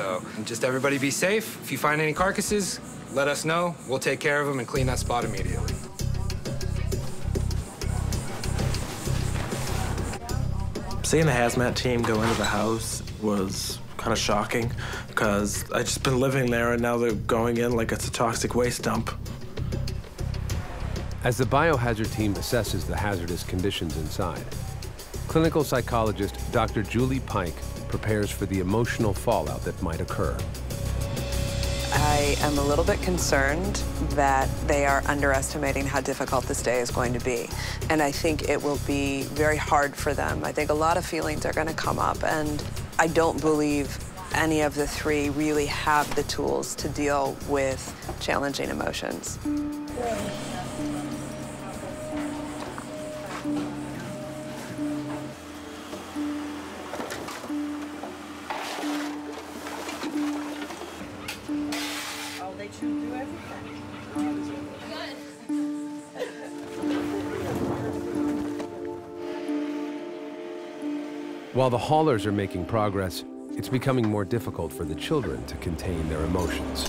So just everybody be safe. If you find any carcasses, let us know. We'll take care of them and clean that spot immediately. Seeing the hazmat team go into the house was kind of shocking because I just been living there and now they're going in like it's a toxic waste dump. As the biohazard team assesses the hazardous conditions inside, clinical psychologist Dr. Julie Pike prepares for the emotional fallout that might occur. I am a little bit concerned that they are underestimating how difficult this day is going to be. And I think it will be very hard for them. I think a lot of feelings are going to come up, and I don't believe any of the three really have the tools to deal with challenging emotions. They chew everything. While the haulers are making progress, it's becoming more difficult for the children to contain their emotions.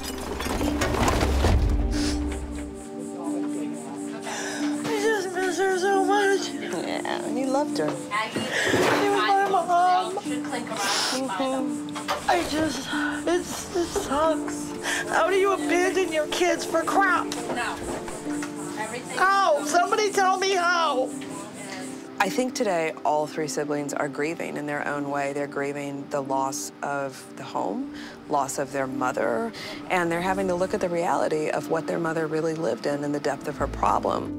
I just miss her so much. Yeah, and you loved her. Sucks. How do you abandon your kids for crap? No. How? Somebody tell me how. I think today all three siblings are grieving in their own way. They're grieving the loss of the home, loss of their mother, and they're having to look at the reality of what their mother really lived in and the depth of her problem.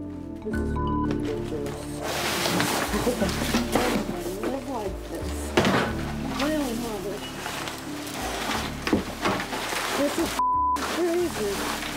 Is crazy.